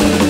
you